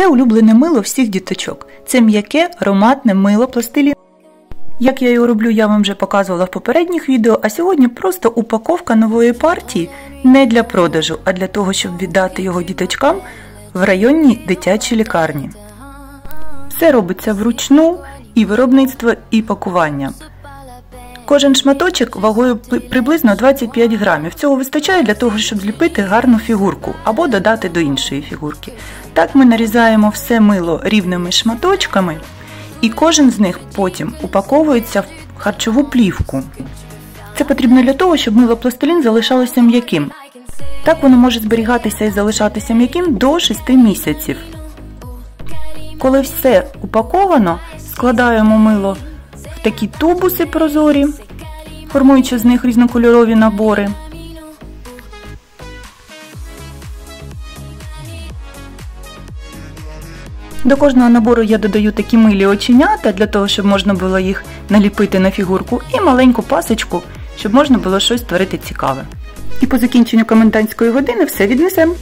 Це улюблене мило всіх діточок. Це м'яке, ароматне мило пластилін. Як я його роблю, я вам вже показувала в попередніх відео, а сьогодні просто упаковка нової партії не для продажу, а для того, щоб віддати його діточкам в районній дитячій лікарні. Все робиться вручну і виробництво, і пакування. Кожен шматочок вагою приблизно 25 грамів. Цього вистачає для того, щоб зліпити гарну фігурку або додати до іншої фігурки. Так ми нарізаємо все мило рівними шматочками, і кожен з них потім упаковується в харчову плівку. Це потрібно для того, щоб мило пластилін залишалося м'яким. Так воно може зберігатися і залишатися м'яким до 6 місяців. Коли все упаковано, складаємо мило в такі тубуси прозорі, формуючи з них різнокольорові набори. До кожного набору я додаю такі милі оченята, для того, щоб можна було їх наліпити на фігурку, і маленьку пасочку, щоб можна було щось створити цікаве. І по закінченню комендантської години все віднесемо.